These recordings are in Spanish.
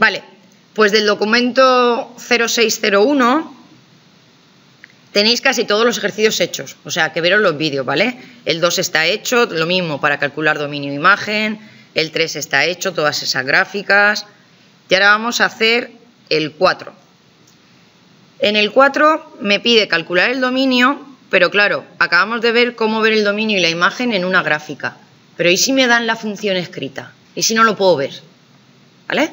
Vale, pues del documento 0601 tenéis casi todos los ejercicios hechos, o sea, que veros los vídeos, ¿vale? El 2 está hecho, lo mismo para calcular dominio de imagen, el 3 está hecho, todas esas gráficas. Y ahora vamos a hacer el 4. En el 4 me pide calcular el dominio, pero claro, acabamos de ver cómo ver el dominio y la imagen en una gráfica. Pero ¿y si me dan la función escrita? ¿Y si no lo puedo ver? ¿Vale?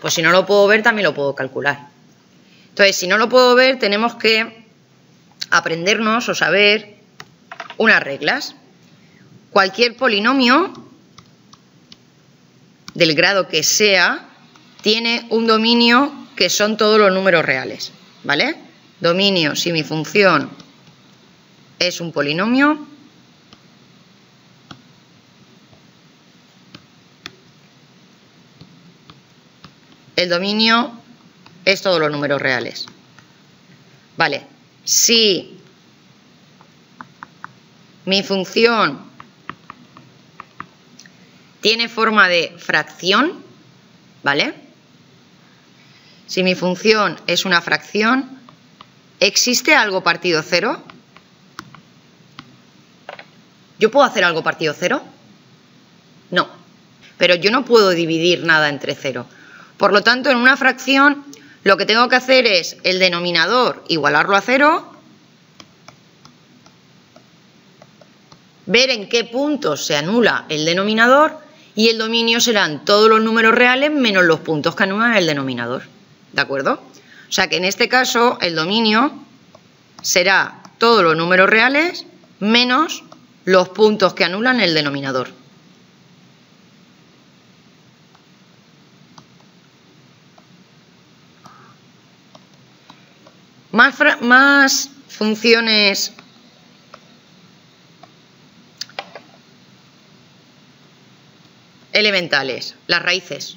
Pues si no lo puedo ver, también lo puedo calcular. Entonces, si no lo puedo ver, tenemos que aprendernos o saber unas reglas. Cualquier polinomio, del grado que sea, tiene un dominio que son todos los números reales. ¿Vale? Dominio, si mi función es un polinomio, el dominio es todos los números reales. Vale, si mi función tiene forma de fracción, ¿vale? Si mi función es una fracción, ¿existe algo partido cero? ¿Yo puedo hacer algo partido cero? No, pero yo no puedo dividir nada entre cero. Por lo tanto, en una fracción lo que tengo que hacer es el denominador igualarlo a cero, ver en qué puntos se anula el denominador y el dominio serán todos los números reales menos los puntos que anulan el denominador. ¿De acuerdo? O sea que en este caso el dominio será todos los números reales menos los puntos que anulan el denominador. Más, funciones elementales, las raíces.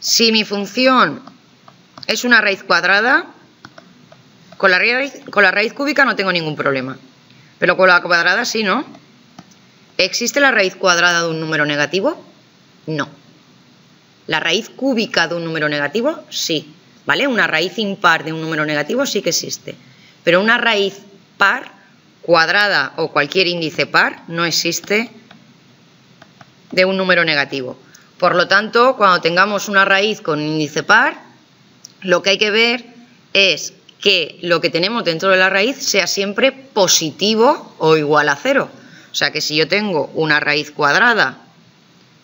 Si mi función es una raíz cuadrada, con la, raíz, con la raíz cúbica no tengo ningún problema. Pero con la cuadrada sí, ¿no? ¿Existe la raíz cuadrada de un número negativo? No. ¿La raíz cúbica de un número negativo? Sí. ¿vale? Una raíz impar de un número negativo sí que existe, pero una raíz par, cuadrada o cualquier índice par, no existe de un número negativo. Por lo tanto, cuando tengamos una raíz con índice par, lo que hay que ver es que lo que tenemos dentro de la raíz sea siempre positivo o igual a cero. O sea que si yo tengo una raíz cuadrada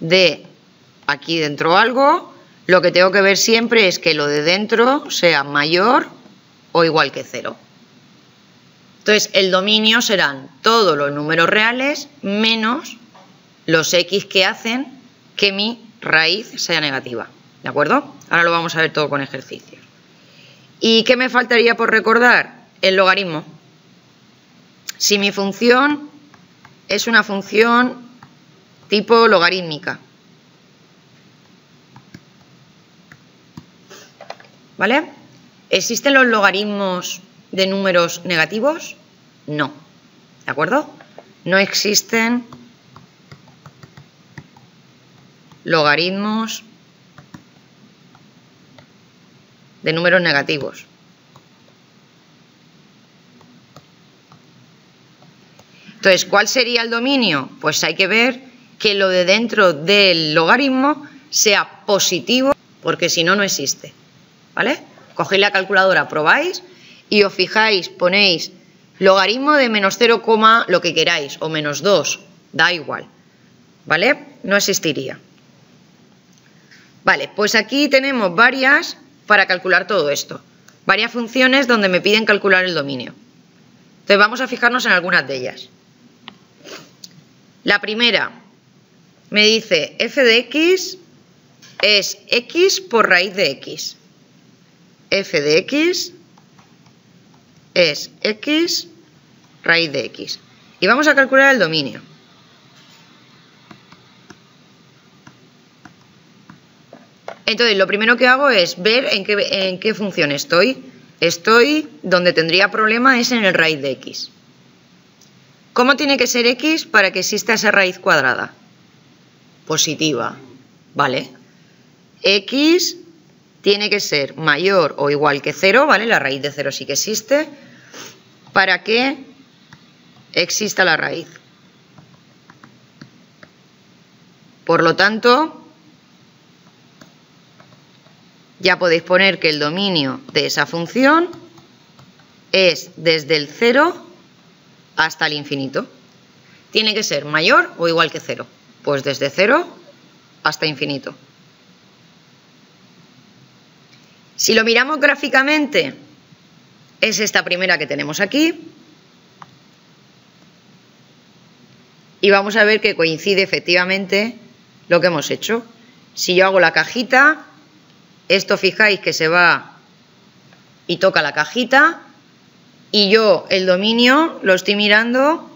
de aquí dentro algo, lo que tengo que ver siempre es que lo de dentro sea mayor o igual que cero. Entonces, el dominio serán todos los números reales menos los x que hacen que mi raíz sea negativa. ¿De acuerdo? Ahora lo vamos a ver todo con ejercicios. ¿Y qué me faltaría por recordar? El logaritmo. Si mi función es una función tipo logarítmica, ¿Vale? ¿Existen los logaritmos de números negativos? No. ¿De acuerdo? No existen logaritmos de números negativos. Entonces, ¿cuál sería el dominio? Pues hay que ver que lo de dentro del logaritmo sea positivo, porque si no, no existe. ¿vale? Cogéis la calculadora, probáis y os fijáis, ponéis logaritmo de menos 0, lo que queráis, o menos 2, da igual, ¿vale? No existiría. Vale, pues aquí tenemos varias para calcular todo esto. Varias funciones donde me piden calcular el dominio. Entonces vamos a fijarnos en algunas de ellas. La primera me dice f de x es x por raíz de x f de x es x raíz de x. Y vamos a calcular el dominio. Entonces, lo primero que hago es ver en qué, función estoy. Estoy donde tendría problema es en el raíz de x. ¿Cómo tiene que ser x para que exista esa raíz cuadrada? Positiva, ¿vale? x tiene que ser mayor o igual que 0, ¿vale? La raíz de 0 sí que existe, para que exista la raíz. Por lo tanto, ya podéis poner que el dominio de esa función es desde el 0 hasta el infinito. Tiene que ser mayor o igual que 0. Pues desde 0 hasta infinito. Si lo miramos gráficamente, es esta primera que tenemos aquí. Y vamos a ver que coincide efectivamente lo que hemos hecho. Si yo hago la cajita, esto fijáis que se va y toca la cajita y yo el dominio lo estoy mirando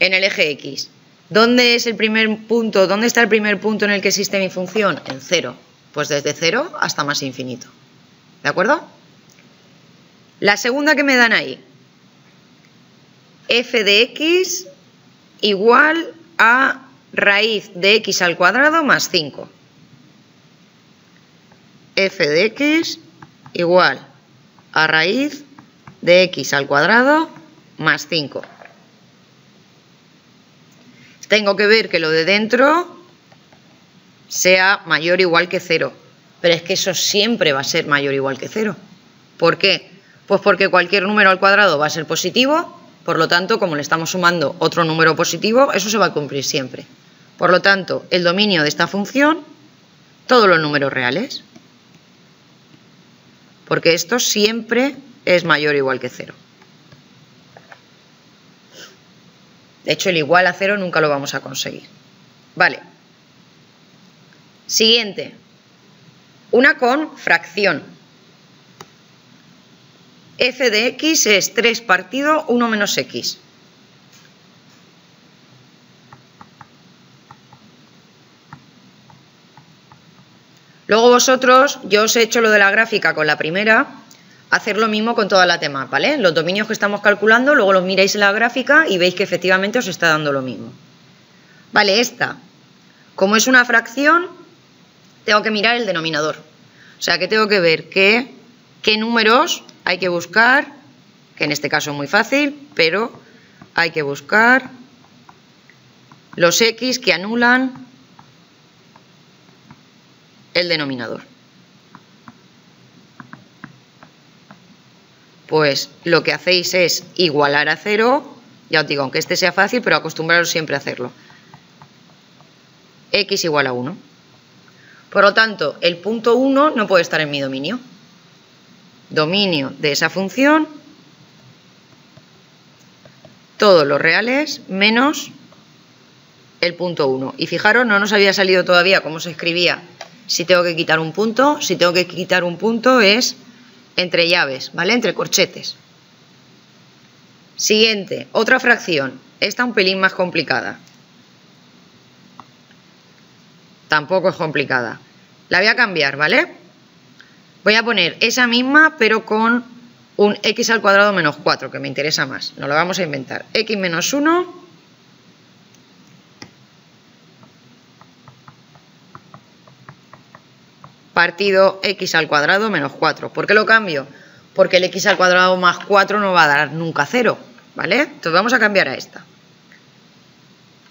en el eje X. ¿Dónde es el primer punto? ¿Dónde está el primer punto en el que existe mi función? En cero. Pues desde cero hasta más infinito. ¿De acuerdo? La segunda que me dan ahí. f de x igual a raíz de x al cuadrado más 5 f de x igual a raíz de x al cuadrado más 5. Tengo que ver que lo de dentro sea mayor o igual que 0. Pero es que eso siempre va a ser mayor o igual que 0. ¿Por qué? Pues porque cualquier número al cuadrado va a ser positivo, por lo tanto, como le estamos sumando otro número positivo, eso se va a cumplir siempre. Por lo tanto, el dominio de esta función, todos los números reales porque esto siempre es mayor o igual que cero. De hecho, el igual a cero nunca lo vamos a conseguir. Vale. Siguiente. Una con fracción. f de x es 3 partido 1 menos x. Luego vosotros, yo os he hecho lo de la gráfica con la primera, hacer lo mismo con todas las demás, ¿vale? Los dominios que estamos calculando, luego los miráis en la gráfica y veis que efectivamente os está dando lo mismo. Vale, esta, como es una fracción, tengo que mirar el denominador. O sea que tengo que ver qué, qué números hay que buscar, que en este caso es muy fácil, pero hay que buscar los x que anulan el denominador. Pues lo que hacéis es igualar a cero, ya os digo, aunque este sea fácil, pero acostumbraros siempre a hacerlo. x igual a 1. Por lo tanto, el punto 1 no puede estar en mi dominio. Dominio de esa función, todos los reales menos el punto 1. Y fijaros, no nos había salido todavía cómo se escribía si tengo que quitar un punto, si tengo que quitar un punto es entre llaves, ¿vale? Entre corchetes. Siguiente, otra fracción. Esta un pelín más complicada. Tampoco es complicada. La voy a cambiar, ¿vale? Voy a poner esa misma, pero con un x al cuadrado menos 4, que me interesa más. Nos lo vamos a inventar. x menos 1 partido x al cuadrado menos 4. ¿Por qué lo cambio? Porque el x al cuadrado más 4 no va a dar nunca 0, ¿vale? Entonces vamos a cambiar a esta.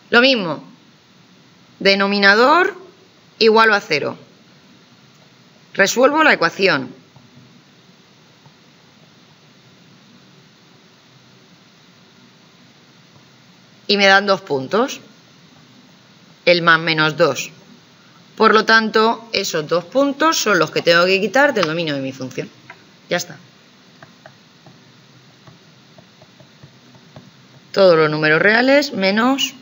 Lo mismo, denominador igual a 0. Resuelvo la ecuación. Y me dan dos puntos. El más menos 2. Por lo tanto, esos dos puntos son los que tengo que quitar del dominio de mi función. Ya está. Todos los números reales menos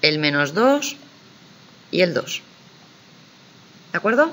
el menos 2 y el 2. ¿De acuerdo?